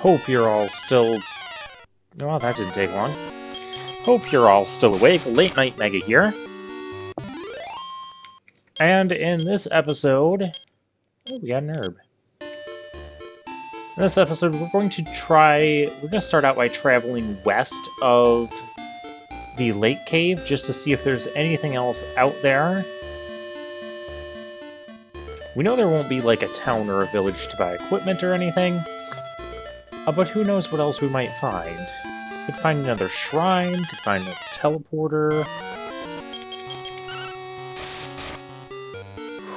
Hope you're all still... Oh, that didn't take long. Hope you're all still awake. Late Night Mega here. And in this episode... Oh, we got an herb. In this episode, we're going to try... We're going to start out by traveling west of the lake cave, just to see if there's anything else out there. We know there won't be, like, a town or a village to buy equipment or anything. Uh, but who knows what else we might find. Could find another shrine, could find a teleporter.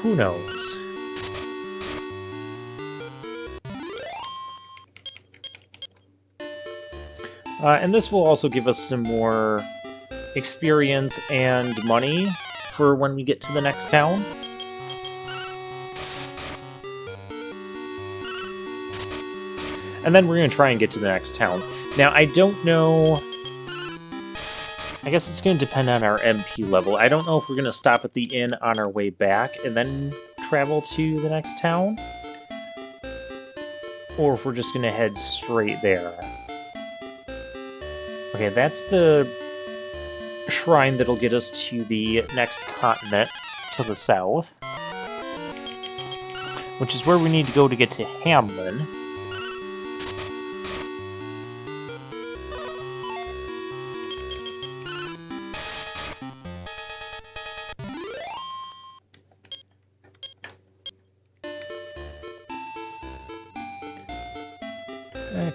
Who knows? Uh, and this will also give us some more experience and money for when we get to the next town. And then we're going to try and get to the next town. Now, I don't know... I guess it's going to depend on our MP level. I don't know if we're going to stop at the inn on our way back and then travel to the next town. Or if we're just going to head straight there. Okay, that's the shrine that'll get us to the next continent to the south. Which is where we need to go to get to Hamlin.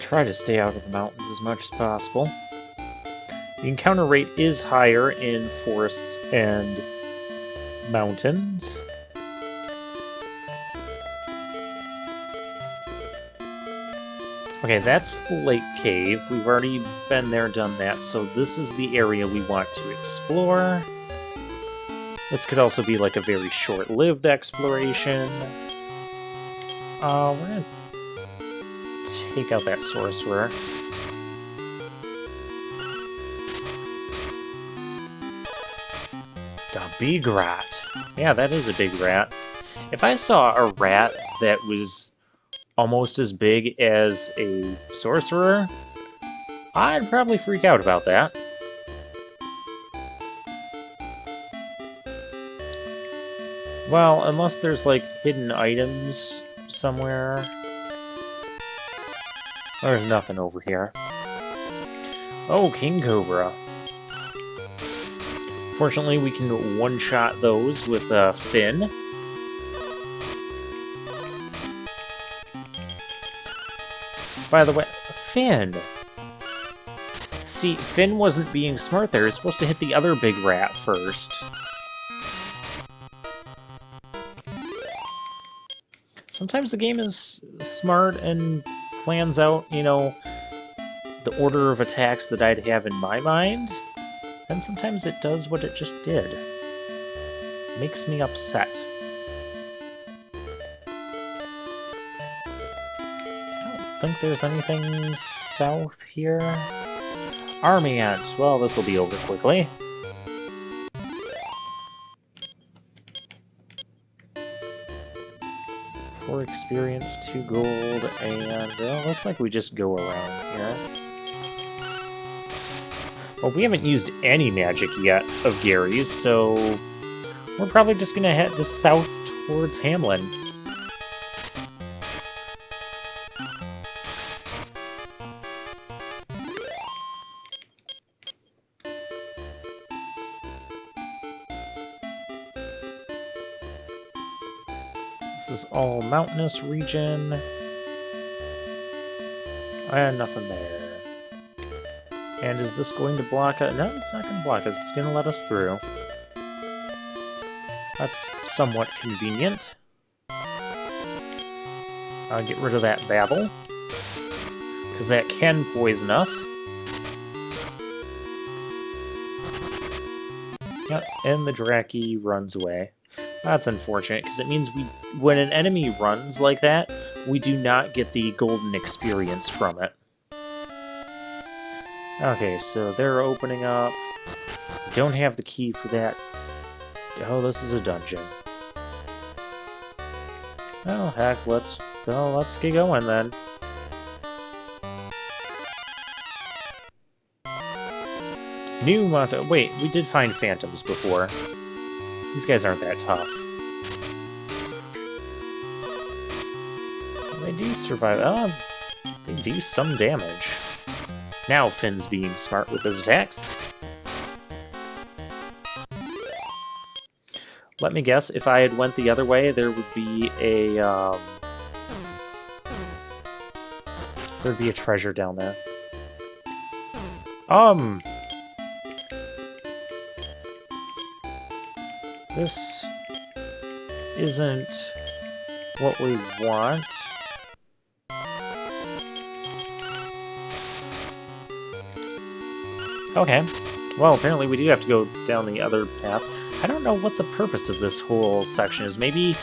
Try to stay out of the mountains as much as possible. The encounter rate is higher in forests and mountains. Okay, that's the lake cave. We've already been there, done that, so this is the area we want to explore. This could also be like a very short-lived exploration. Uh, we're gonna take out that sorcerer. The big rat. Yeah, that is a big rat. If I saw a rat that was almost as big as a sorcerer, I'd probably freak out about that. Well, unless there's like hidden items somewhere. There's nothing over here. Oh, King Cobra. Fortunately, we can one-shot those with uh, Finn. By the way, Finn! See, Finn wasn't being smart there. He's supposed to hit the other big rat first. Sometimes the game is smart and plans out, you know, the order of attacks that I'd have in my mind. Then sometimes it does what it just did. Makes me upset. I don't think there's anything south here. Army ants. Well, this will be over quickly. Experience, two gold, and well, looks like we just go around here. Well, we haven't used any magic yet of Gary's, so we're probably just gonna head to south towards Hamlin. Mountainous region. And nothing there. And is this going to block us? No, it's not going to block us. It's going to let us through. That's somewhat convenient. I'll get rid of that babble. Because that can poison us. Yep, and the Draki runs away. That's unfortunate, because it means we, when an enemy runs like that, we do not get the golden experience from it. Okay, so they're opening up. Don't have the key for that. Oh, this is a dungeon. Oh, heck, let's, well, let's get going then. New monster. Wait, we did find phantoms before. These guys aren't that tough. They do survive. Oh, they do some damage. Now Finn's being smart with his attacks. Let me guess, if I had went the other way, there would be a, um... There'd be a treasure down there. Um... This isn't what we want. Okay. Well, apparently we do have to go down the other path. I don't know what the purpose of this whole section is. Maybe...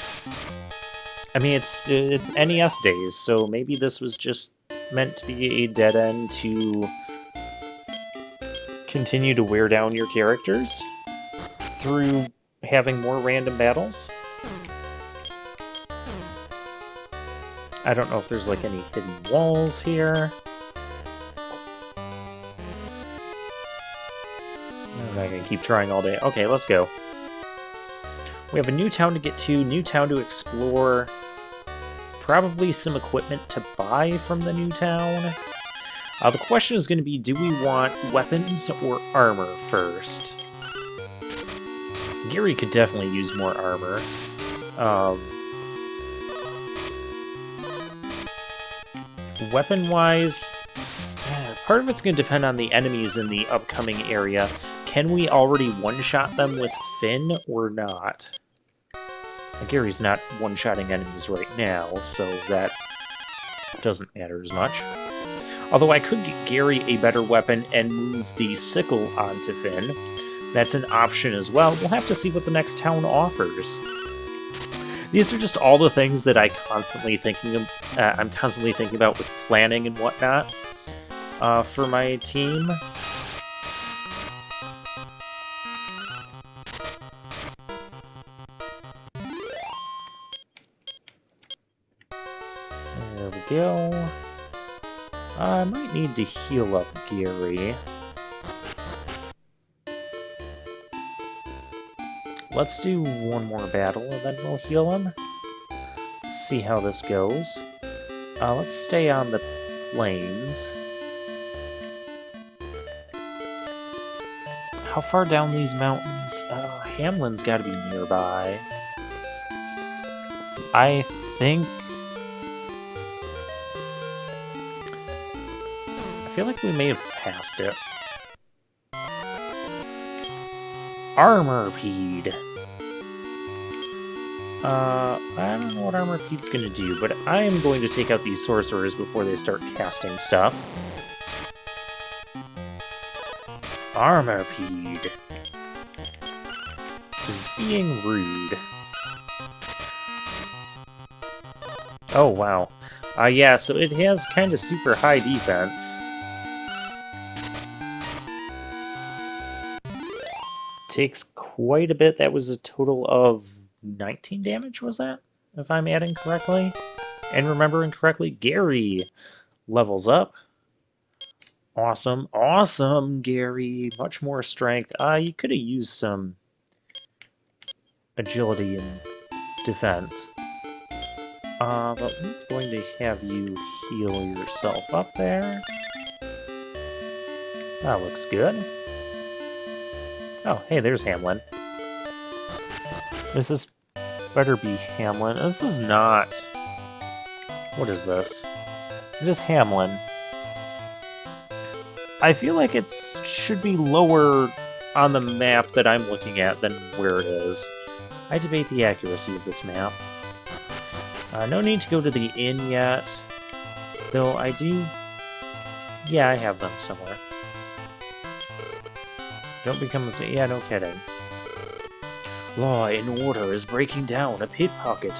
I mean, it's it's NES days, so maybe this was just meant to be a dead end to continue to wear down your characters through having more random battles. I don't know if there's like any hidden walls here. I'm not gonna keep trying all day. Okay, let's go. We have a new town to get to, new town to explore, probably some equipment to buy from the new town. Uh, the question is going to be, do we want weapons or armor first? Gary could definitely use more armor. Um, Weapon-wise, part of it's going to depend on the enemies in the upcoming area. Can we already one-shot them with Finn or not? Gary's not one-shotting enemies right now, so that doesn't matter as much. Although I could get Gary a better weapon and move the sickle onto Finn. That's an option as well. We'll have to see what the next town offers. These are just all the things that I constantly thinking of, uh, I'm constantly thinking about with planning and whatnot uh, for my team. There we go. I might need to heal up Gary. Let's do one more battle and then we'll heal him. See how this goes. Uh, let's stay on the plains. How far down these mountains? Uh, Hamlin's gotta be nearby. I think... I feel like we may have passed it. Armor Pede. Uh, I don't know what Armor Pede's gonna do, but I am going to take out these sorcerers before they start casting stuff. Armor Pede is being rude. Oh, wow. Uh, yeah, so it has kind of super high defense. Takes quite a bit. That was a total of 19 damage, was that? If I'm adding correctly? And remembering correctly, Gary levels up. Awesome. Awesome, Gary. Much more strength. Uh, you could have used some agility and defense. Uh, but I'm going to have you heal yourself up there. That looks good. Oh, hey, there's Hamlin. This is better be Hamlin. This is not... What is this? It is Hamlin. I feel like it should be lower on the map that I'm looking at than where it is. I debate the accuracy of this map. Uh, no need to go to the inn yet, though I do... Yeah, I have them somewhere. Don't become a... Yeah, no kidding. Law and order is breaking down. A pickpocket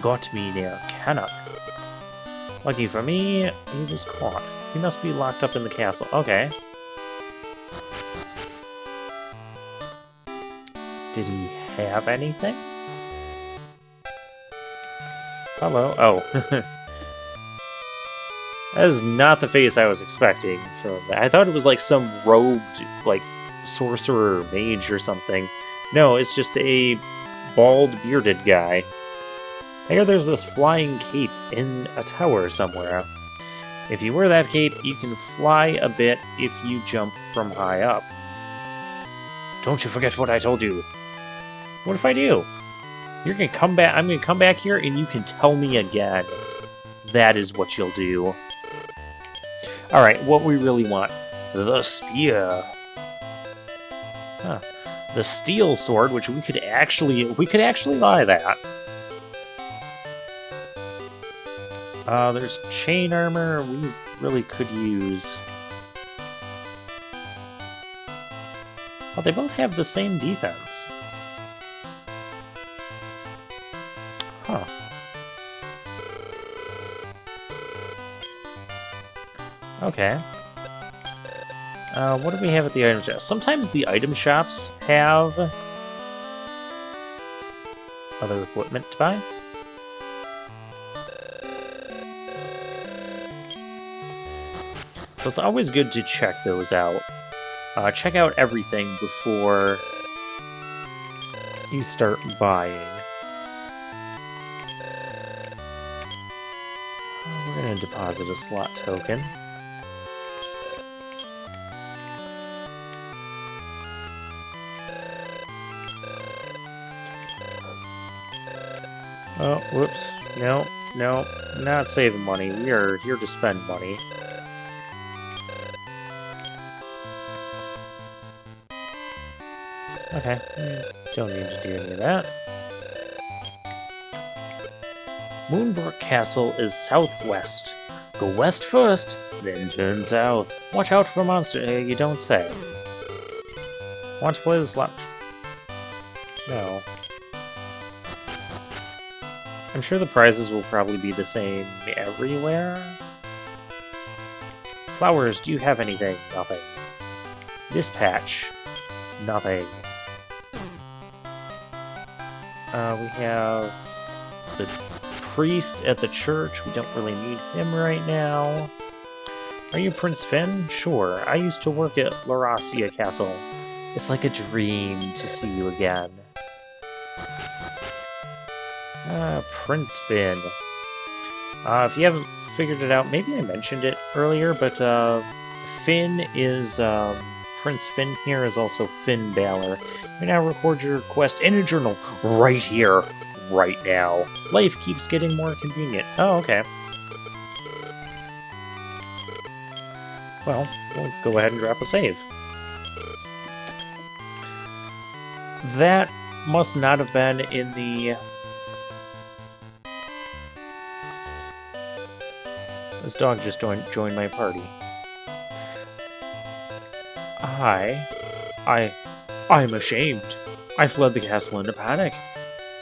got me near Cannock. Lucky for me, he was caught. He must be locked up in the castle. Okay. Did he have anything? Hello. Oh. that is not the face I was expecting from I thought it was like some robed, like, sorcerer mage or something. No, it's just a bald bearded guy. I hear there's this flying cape in a tower somewhere. If you wear that cape, you can fly a bit if you jump from high up. Don't you forget what I told you. What if I do? You're gonna come back. I'm gonna come back here, and you can tell me again. That is what you'll do. All right, what we really want: the spear. Huh. The steel sword, which we could actually we could actually buy that. Uh, there's chain armor we really could use. Well, they both have the same defense. Huh. Okay. Uh, what do we have at the item shop? Sometimes the item shops have other equipment to buy. So it's always good to check those out. Uh, check out everything before you start buying. Uh, we're going to deposit a slot token. Oh, whoops. No, no, not saving money. We are here to spend money. Okay, don't need to do any of that. Moonbrook Castle is southwest. Go west first, then turn south. Watch out for monster. Uh, you don't say. Want to play this lap? I'm sure the prizes will probably be the same everywhere. Flowers, do you have anything? Nothing. This patch. Nothing. Uh, we have the priest at the church. We don't really need him right now. Are you Prince Finn? Sure. I used to work at Lorasia Castle. It's like a dream to see you again. Ah, Prince Finn. Uh, if you haven't figured it out, maybe I mentioned it earlier, but uh, Finn is... Um, Prince Finn here is also Finn Balor. You now record your quest in a journal right here, right now. Life keeps getting more convenient. Oh, okay. Well, we'll go ahead and drop a save. That must not have been in the This dog just joined, joined my party. I... I... I'm ashamed. I fled the castle in a panic.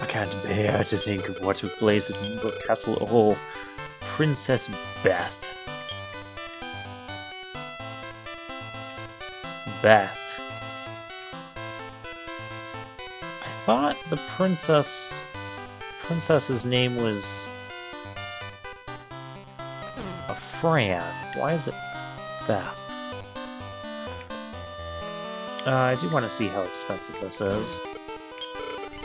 I can't bear to think of what took place at Moonbrook Castle. Oh, Princess Beth. Beth. I thought the princess... Princess's name was... Why is it that? Uh, I do want to see how expensive this is.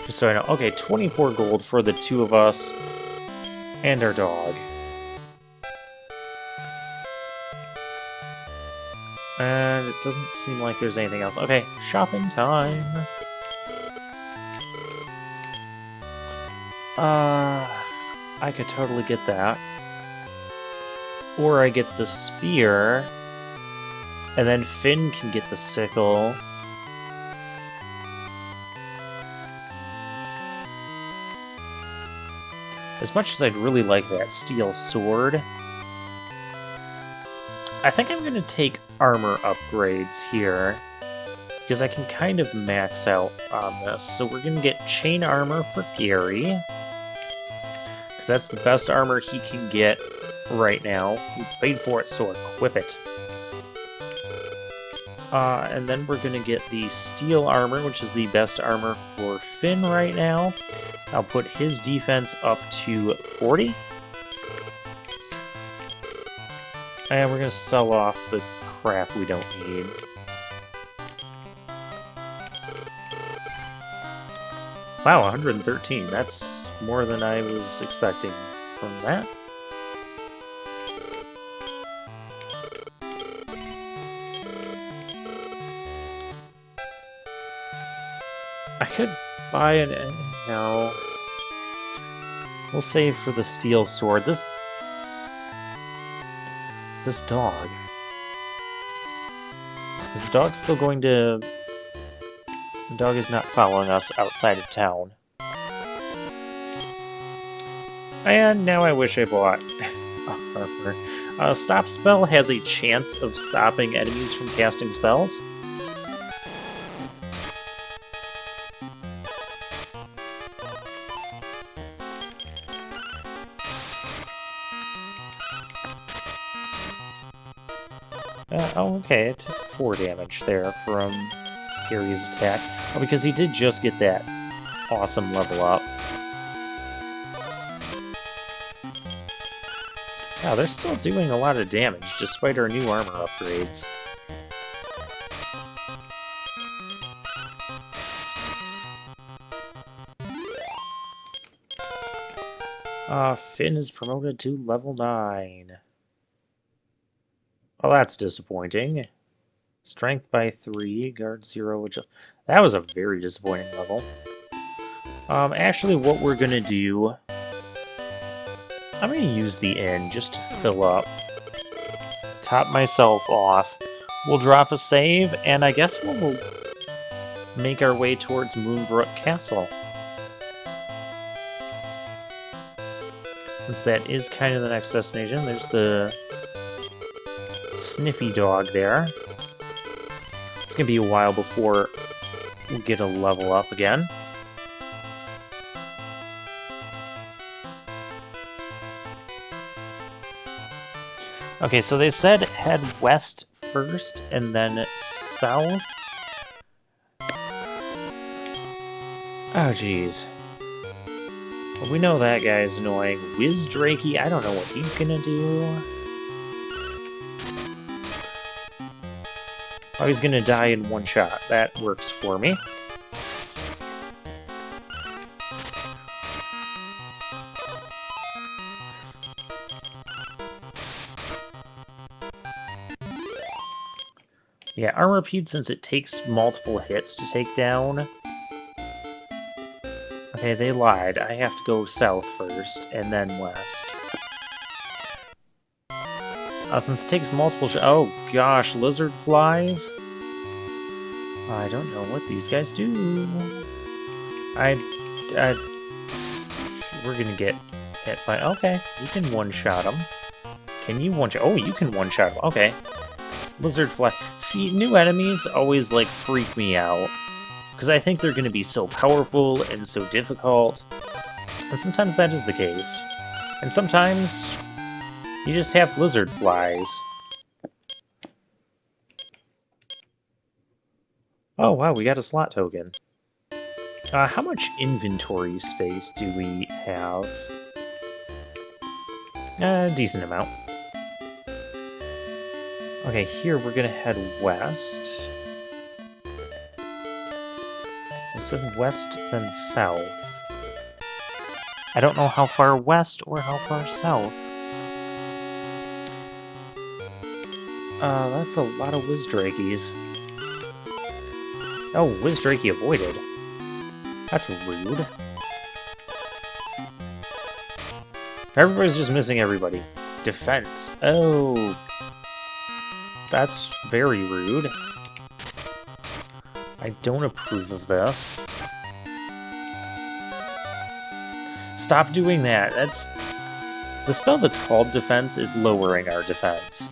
Just so I know. Okay, 24 gold for the two of us and our dog. And it doesn't seem like there's anything else. Okay, shopping time. Uh, I could totally get that. Or I get the spear, and then Finn can get the sickle. As much as I'd really like that steel sword, I think I'm going to take armor upgrades here, because I can kind of max out on this. So we're going to get chain armor for Pierre, because that's the best armor he can get right now. We paid for it, so equip it. Uh, and then we're going to get the steel armor, which is the best armor for Finn right now. I'll put his defense up to 40. And we're going to sell off the crap we don't need. Wow, 113. That's more than I was expecting from that. I could buy an... No. We'll save for the steel sword. This... This dog... Is the dog still going to... The dog is not following us outside of town. And now I wish I bought armor. Uh, stop spell has a chance of stopping enemies from casting spells. Uh, oh, okay, it took 4 damage there from Gary's attack. Oh, because he did just get that awesome level up. Wow, they're still doing a lot of damage, despite our new armor upgrades. Uh, Finn is promoted to level 9. That's disappointing. Strength by 3, guard 0, which... That was a very disappointing level. Um, actually, what we're to do... I'm to use the inn just to fill up. Top myself off. We'll drop a save, and I guess we'll make our way towards Moonbrook Castle. Since that is kind of the next destination, there's the sniffy dog there. It's gonna be a while before we get a level up again. Okay, so they said head west first and then south. Oh, jeez. Well, we know that guy's annoying. Wizdrakey, I don't know what he's gonna do. Oh, he's gonna die in one shot. That works for me. Yeah, Armor Pede, since it takes multiple hits to take down... Okay, they lied. I have to go south first, and then west. Uh, since it takes multiple Oh gosh, lizard flies? I don't know what these guys do. I... I... We're gonna get hit by... Okay, you can one-shot them. Can you one-shot... Oh, you can one-shot them. Okay. Lizard fly... See, new enemies always, like, freak me out. Because I think they're gonna be so powerful and so difficult. And sometimes that is the case. And sometimes you just have lizard flies. Oh wow, we got a slot token. Uh, how much inventory space do we have? A decent amount. Okay, here we're gonna head west. Instead west, then south. I don't know how far west or how far south. Uh, that's a lot of Wizdrakies. Oh, Wizdraki avoided. That's rude. Everybody's just missing everybody. Defense. Oh. That's very rude. I don't approve of this. Stop doing that. That's... The spell that's called defense is lowering our defense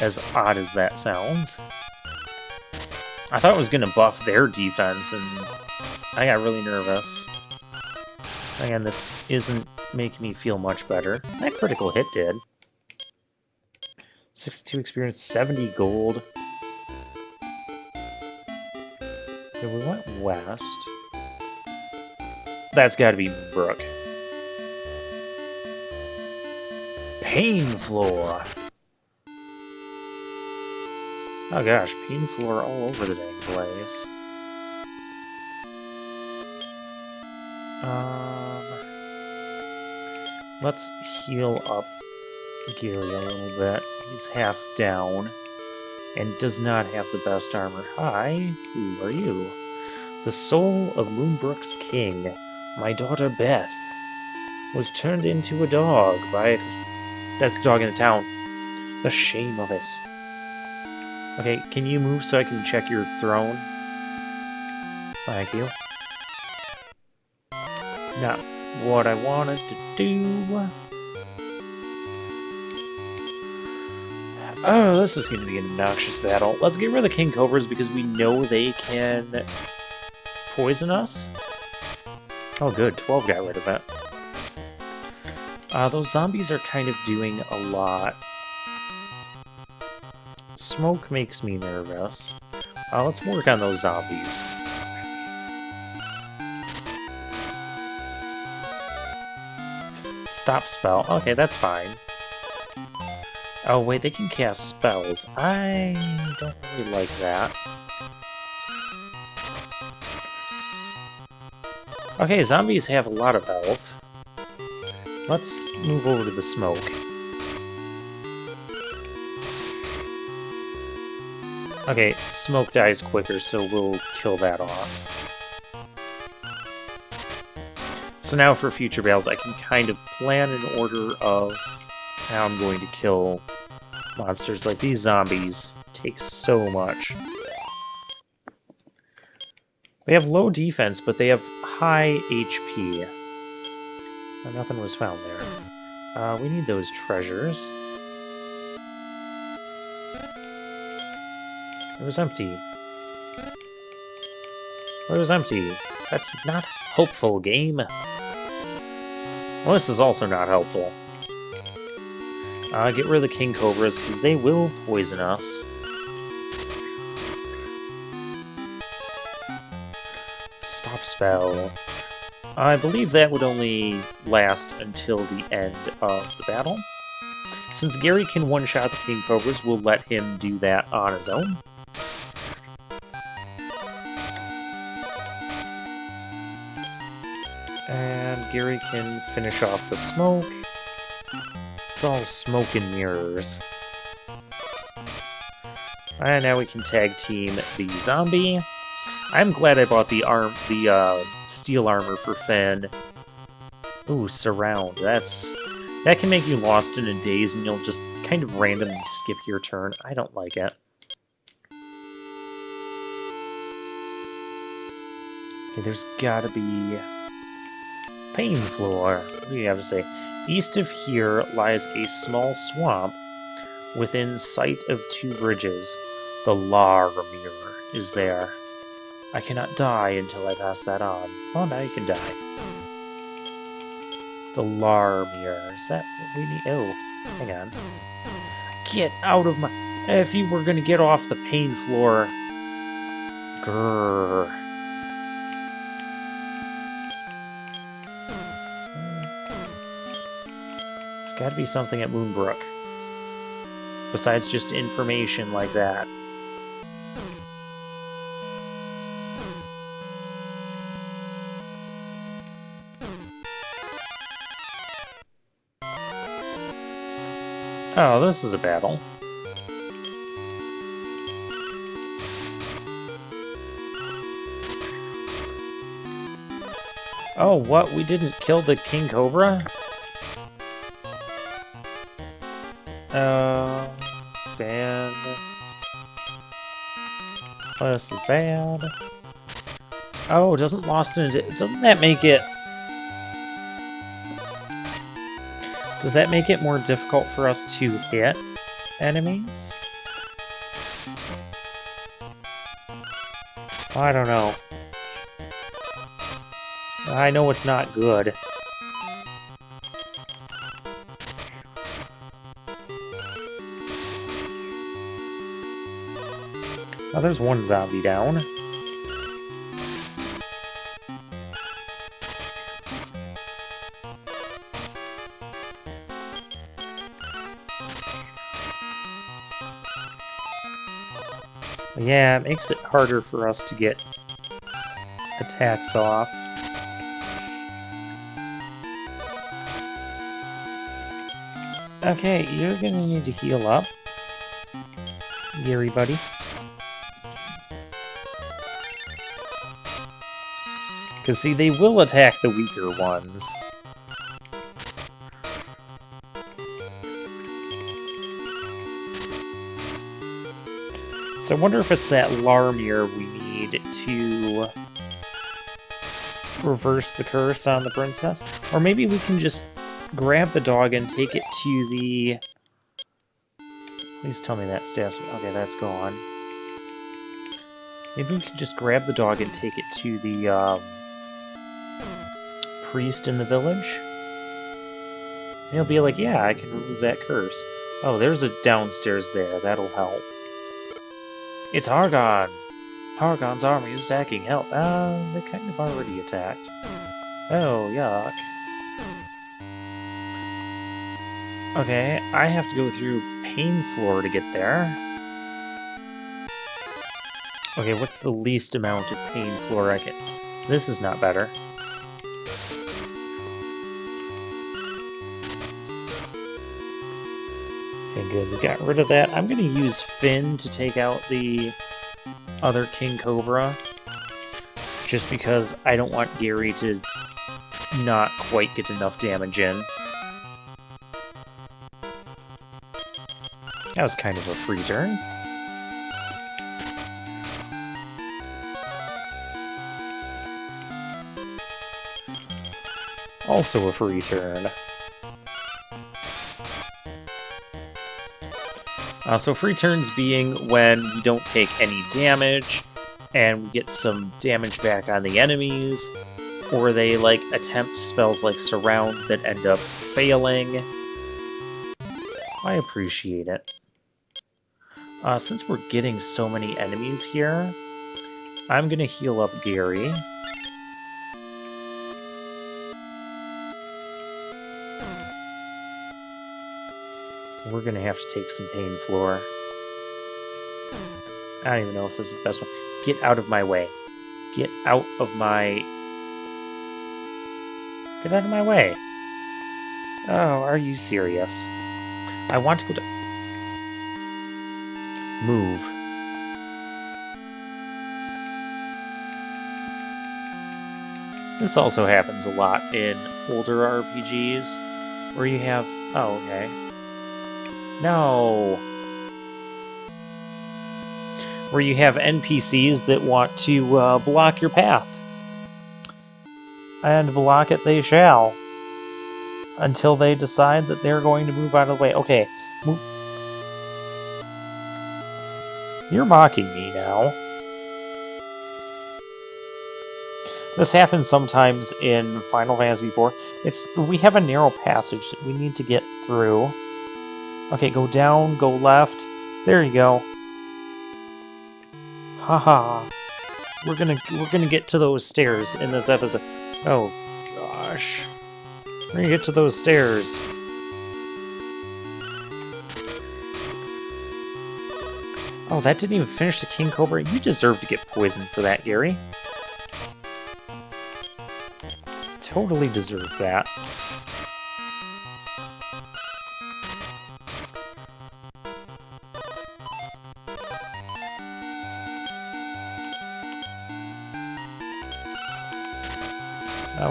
as odd as that sounds. I thought it was going to buff their defense, and I got really nervous. Again, this isn't making me feel much better. That critical hit did. 62 experience, 70 gold. Okay, we went west. That's got to be Brook. Pain Floor. Oh gosh, pain floor all over the dang place. Um, let's heal up Gary a little bit. He's half down and does not have the best armor. Hi, who are you? The soul of Moonbrook's king, my daughter Beth, was turned into a dog by... That's the dog in the town. The shame of it. Okay, can you move so I can check your throne? Thank you. Not what I wanted to do. Oh, this is going to be an obnoxious battle. Let's get rid of the King Cobras because we know they can poison us. Oh good, 12 got rid of it. Uh, those zombies are kind of doing a lot. Smoke makes me nervous. Uh, let's work on those zombies. Stop spell. Okay, that's fine. Oh wait, they can cast spells. I don't really like that. Okay, zombies have a lot of health. Let's move over to the smoke. Okay, smoke dies quicker, so we'll kill that off. So now for future battles, I can kind of plan an order of how I'm going to kill monsters. Like, these zombies take so much. They have low defense, but they have high HP. Nothing was found there. Uh, we need those treasures. It was empty. It was empty. That's not hopeful, game. Well, this is also not helpful. Uh, get rid of the King Cobras, because they will poison us. Stop spell. I believe that would only last until the end of the battle. Since Gary can one-shot the King Cobras, we'll let him do that on his own. Gary can finish off the smoke. It's all smoke and mirrors. And now we can tag team the zombie. I'm glad I bought the arm, the uh, steel armor for Finn. Ooh, surround. That's that can make you lost in a daze, and you'll just kind of randomly skip your turn. I don't like it. Okay, there's gotta be pain floor. What do you have to say? East of here lies a small swamp within sight of two bridges. The Larmere is there. I cannot die until I pass that on. Oh, now you can die. The Larmere. Is that what we need? Oh, hang on. Get out of my... If you were going to get off the pain floor... Grrr. Gotta be something at Moonbrook. Besides just information like that. Oh, this is a battle. Oh, what? We didn't kill the King Cobra? Uh, bad. Oh, this is bad. Oh, doesn't Lost in doesn't that make it Does that make it more difficult for us to hit enemies? I don't know. I know it's not good. Oh, there's one zombie down. Yeah, it makes it harder for us to get attacks off. Okay, you're gonna need to heal up, Gary buddy. Because, see, they will attack the weaker ones. So I wonder if it's that Larmir we need to reverse the curse on the princess. Or maybe we can just grab the dog and take it to the... Please tell me that status. Okay, that's gone. Maybe we can just grab the dog and take it to the um, priest in the village. He'll be like, yeah, I can remove that curse. Oh, there's a downstairs there. That'll help. It's Hargon! Hargon's army is attacking. Help! Uh, they kind of already attacked. Oh, yuck. Okay, I have to go through Pain Floor to get there. Okay, what's the least amount of Pain Floor I can... This is not better. Okay, good. We got rid of that. I'm going to use Finn to take out the other King Cobra. Just because I don't want Gary to not quite get enough damage in. That was kind of a free turn. Also a free turn. Uh, so free turns being when we don't take any damage, and we get some damage back on the enemies, or they like attempt spells like Surround that end up failing. I appreciate it. Uh, since we're getting so many enemies here, I'm gonna heal up Gary. We're gonna have to take some pain floor. I don't even know if this is the best one. Get out of my way. Get out of my... Get out of my way. Oh, are you serious? I want to go to... Move. This also happens a lot in older RPGs, where you have... Oh, okay. No. Where you have NPCs that want to uh, block your path. And block it they shall. Until they decide that they're going to move out of the way. Okay. You're mocking me now. This happens sometimes in Final Fantasy IV. It's we have a narrow passage that we need to get through. Okay, go down, go left. There you go. Haha. We're gonna we're gonna get to those stairs in this episode. Oh gosh. We're gonna get to those stairs. Oh, that didn't even finish the King Cobra. You deserve to get poisoned for that, Gary. Totally deserve that.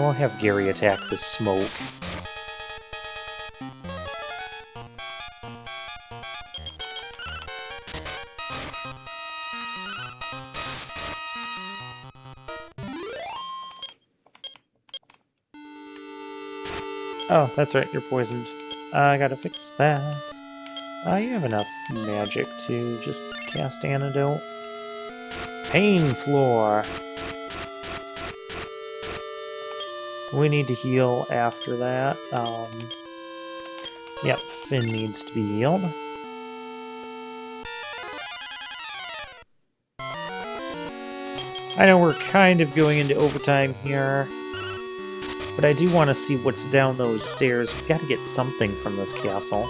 I will have Gary attack the smoke. Oh, that's right, you're poisoned. I gotta fix that. I have enough magic to just cast Antidote. Pain Floor! We need to heal after that. Um, yep, Finn needs to be healed. I know we're kind of going into overtime here, but I do want to see what's down those stairs. We've got to get something from this castle.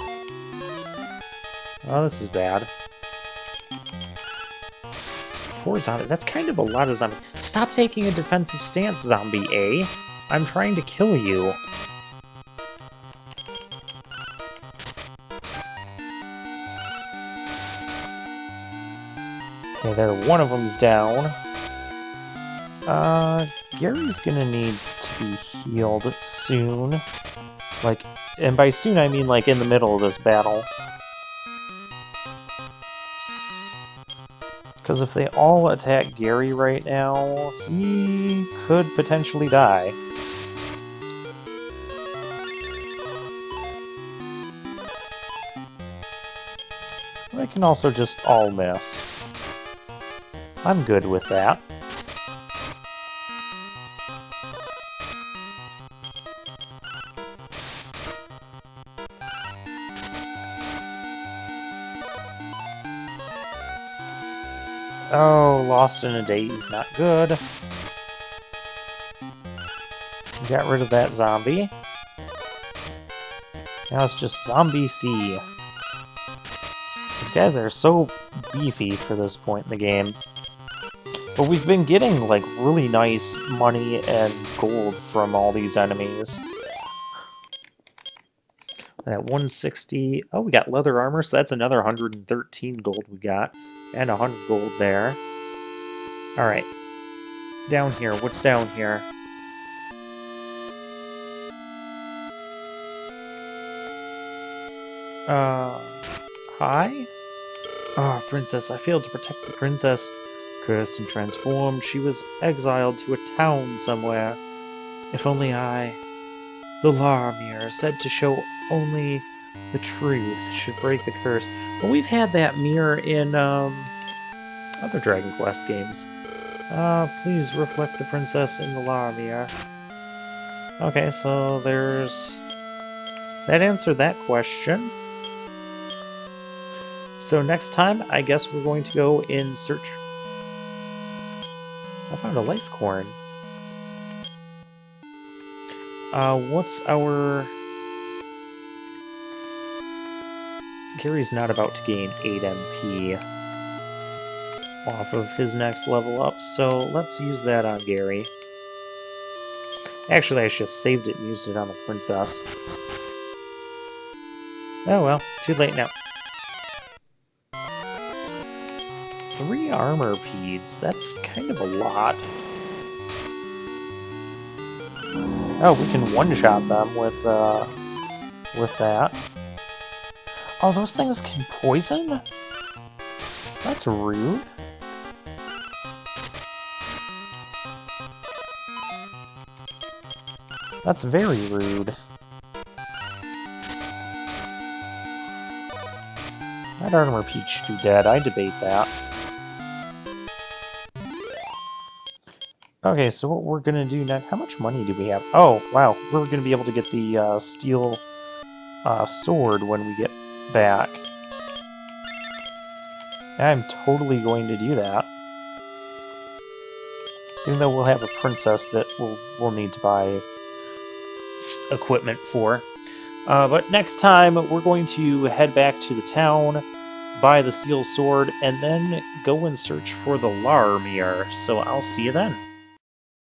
Oh, this is bad. Four zombie. That's kind of a lot of zombie. Stop taking a defensive stance, zombie A. I'm trying to kill you. Okay, there, one of them's down. Uh, Gary's gonna need to be healed soon. Like, and by soon I mean like in the middle of this battle. Because if they all attack Gary right now, he could potentially die. They can also just all miss. I'm good with that. Oh, lost in a daze, not good. Got rid of that zombie. Now it's just Zombie C. Guys are so beefy for this point in the game. But we've been getting, like, really nice money and gold from all these enemies. At 160... Oh, we got leather armor, so that's another 113 gold we got. And 100 gold there. Alright. Down here. What's down here? Uh... Hi? Ah, princess, I failed to protect the princess. Cursed and transformed, she was exiled to a town somewhere. If only I... The Laramir, said to show only the truth, should break the curse. But we've had that mirror in um, other Dragon Quest games. Uh, please reflect the princess in the Laramir. Okay, so there's... That answered that question. So next time, I guess we're going to go in search... I found a life corn. Uh, what's our... Gary's not about to gain 8 MP off of his next level up, so let's use that on Gary. Actually, I should have saved it and used it on the princess. Oh well, too late now. Three Armor Pedes, that's kind of a lot. Oh, we can one-shot them with, uh, with that. Oh, those things can poison? That's rude. That's very rude. That Armor Pede should be dead, I debate that. Okay, so what we're gonna do next... How much money do we have? Oh, wow, we're gonna be able to get the uh, steel uh, sword when we get back. I'm totally going to do that. Even though we'll have a princess that we'll, we'll need to buy equipment for. Uh, but next time, we're going to head back to the town, buy the steel sword, and then go and search for the Laramir. So I'll see you then.